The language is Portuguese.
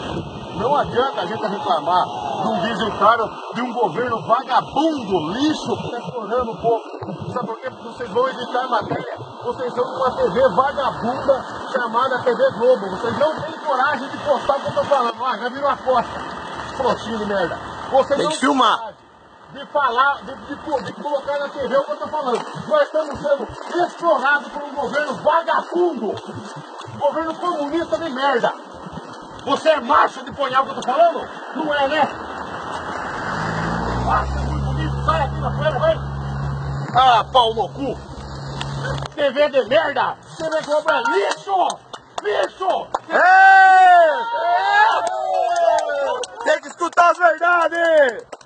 não adianta a gente reclamar de um caro, de um governo vagabundo, lixo, explorando o povo. Sabe por quê? Porque vocês vão editar a matéria, vocês são uma TV vagabunda chamada TV Globo. Vocês não têm coragem de postar o que eu tô falando. Ah, já virou a costa. Trouxinho de merda. Vocês Tem não que filmar. De falar, de, de, de, colocar na TV o que eu tô falando. Nós estamos sendo explorados por um governo vagabundo. Governo comunista de merda. Você é macho de ponhar o que eu tô falando? Não é, né? Você é muito bonito, sai aqui na frente, vai! Ah, pau no cu! TV de merda! TV é lixo! Lixo! Ei! Tem que escutar as verdades!